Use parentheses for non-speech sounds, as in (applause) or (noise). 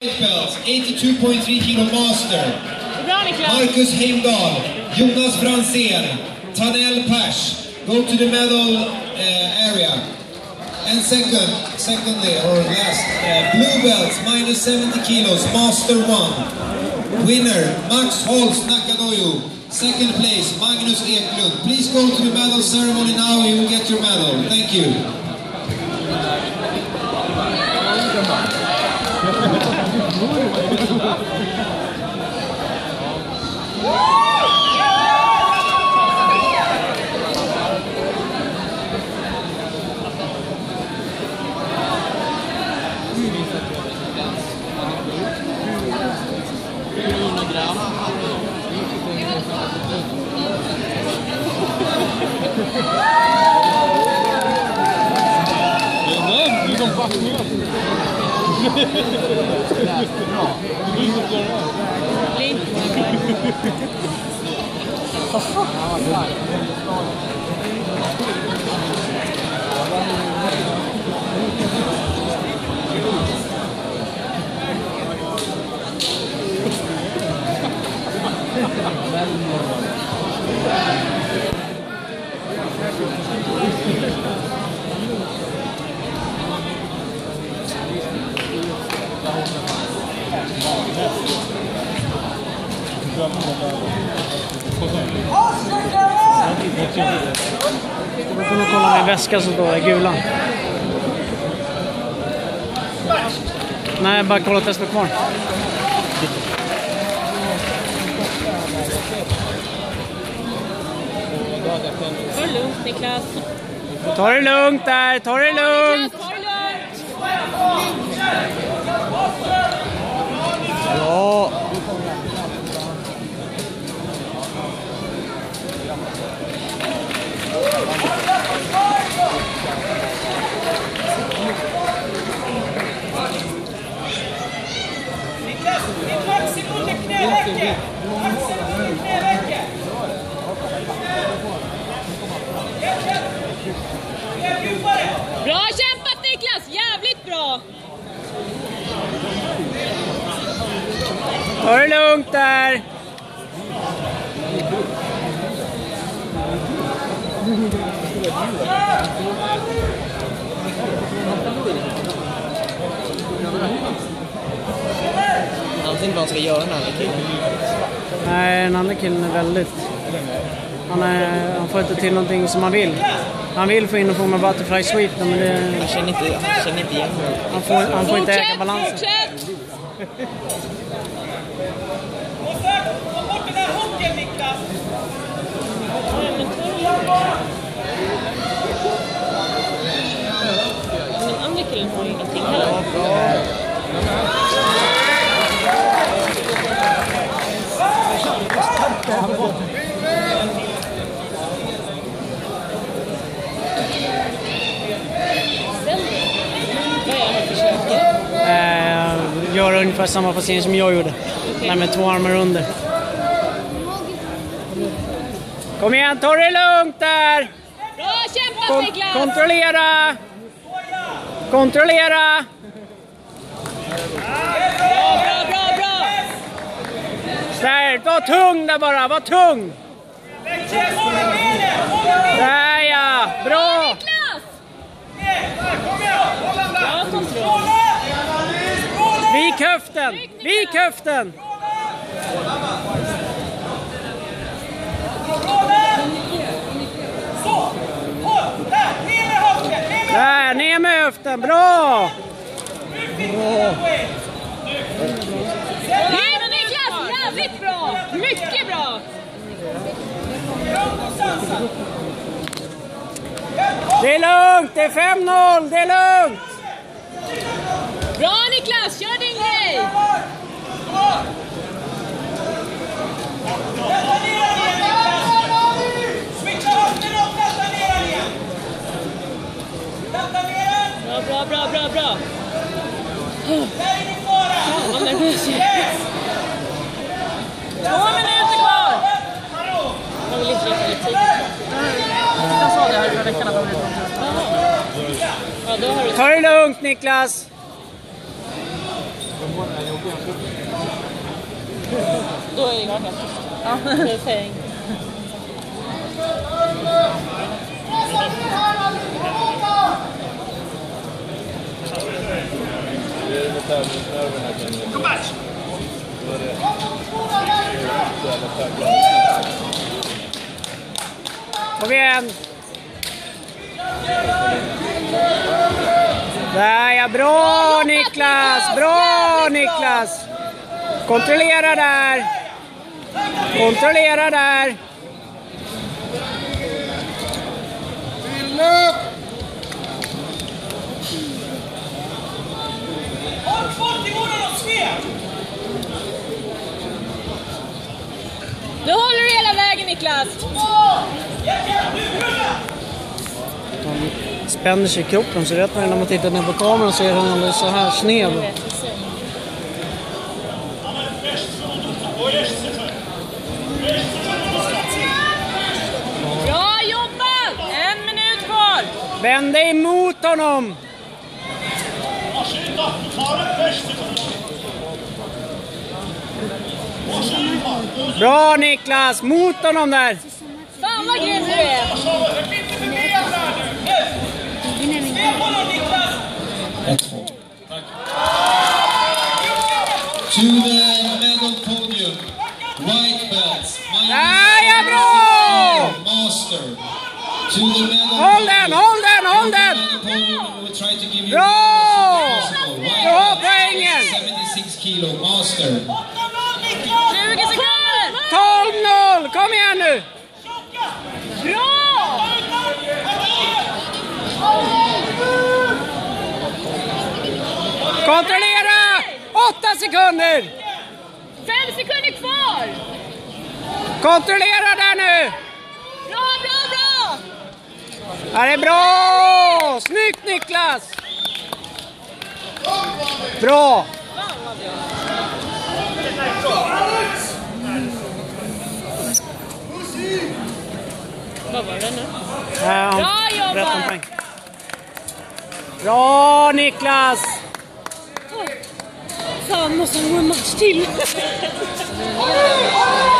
belts, 82.3 kilo master. Marcus Heimdal, Jonas Franzén, Tanel Pers. Go to the medal uh, area. And second, secondly, or last, uh, blue belts, minus 70 kilos, master one. Winner, Max Holst Nakadoyo. Second place, Magnus Eklund. Please go to the medal ceremony now, you will get your medal. Thank you. Lint. Jag kommer kolla min väska som står där, gulan. Nej, bara kolla att jag kvar. Ta det lugnt Niklas. Ta det lugnt där, ta det lugnt! Ta det lugnt! Ja. Bra kämpat Niklas! Jävligt bra! Ta det lugnt där! Han vet inte vad han ska göra den här killen. Nej, den andra killen är väldigt... Han, är, han får inte till någonting som han vill. Han vill få in någon form av butterfly sweep men det, Han känner inte, han känner inte igen honom. han, får, han får inte äga balansen. fortsätt! Och ta bort den där hooken Niklas! Den andra killen har ju ingenting heller. Sen vad är han försöker? Eh, göra ungefär samma passering som jag gjorde. Nej, med två armar under. Kom igen, ta det lugnt där! Bra kämpat Kon Niklas! kontrollera! Kontrollera! Bra, bra, bra, bra! Där, var tung där bara, var tung! Växel, många benen! Många benen! Där ja, bra! Niklas! Kom igen! Håll den där! Bra kontroll. Stråle! Stråle! Vik höften! Vik höften! Där! Ner med höften! Bra! poäng! Grymt Niklas! Jävligt bra! Mycket bra! Det är lugnt, det är 5-0, det är lugnt! Bra Niklas! Kör din grej! Bra! Platta ner den igen Niklas! Switcha höften upp, platta ner den igen! Platta ner den! Bra, bra, bra, bra, bra! Där är din fara! Vad nervös jag är. Yes! Två minuter kvar! Hallå! Jag vill inte leka lite tid. Jag sa det här förra veckan att de Ja, då har du... Ta det lugnt Niklas! Då är det helt tyst. Ja, det säger inget. Kom igen! Där ja, bra Niklas! Bra Niklas! Kontrollera där! Kontrollera där! Håll kvar våran och svep! Nu håller du hela vägen Niklas! De spänner sig i kroppen så rätt när man tittar ner på kameran så är den alldeles så här sned. Bra jobbat! En minut kvar! Vänd dig mot honom! Bra Niklas! Mot honom där! Fan vad grym du är! Niklas! 1-2. Tack. To the medal podium. White belts. Där ja, bra! Master. To the medal Håll den, håll den, håll den! podium try to give you Bra! possible. White belt, poängen! 76 kilo master. 20 sekunder! 12-0! Kom igen nu! Bra! Kontrollera! 8 sekunder! Fem sekunder kvar! Kontrollera där nu! Bra, bra, bra! Här är bra! Snyggt Niklas! Bra! Vad var det nu? Ja, Bra jobbat! 13 poäng. Bra Niklas! Fan, måste gå en match till. (laughs)